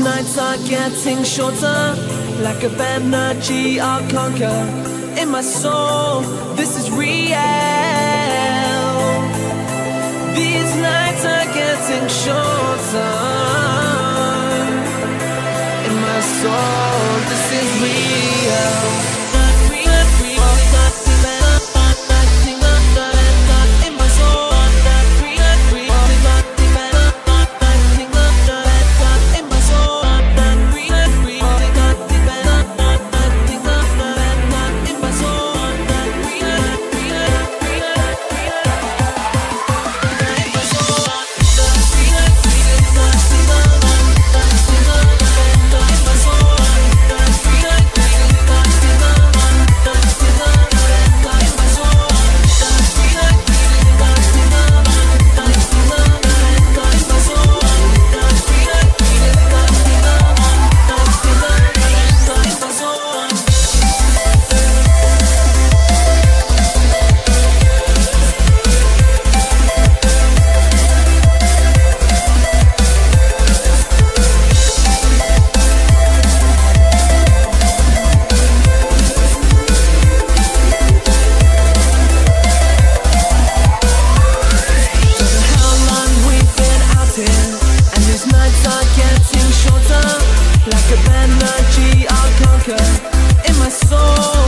nights are getting shorter, lack of energy I'll conquer. In my soul, this is real. These nights are getting shorter. In my soul, this is real. These nights are getting shorter Like a band, I conquer In my soul.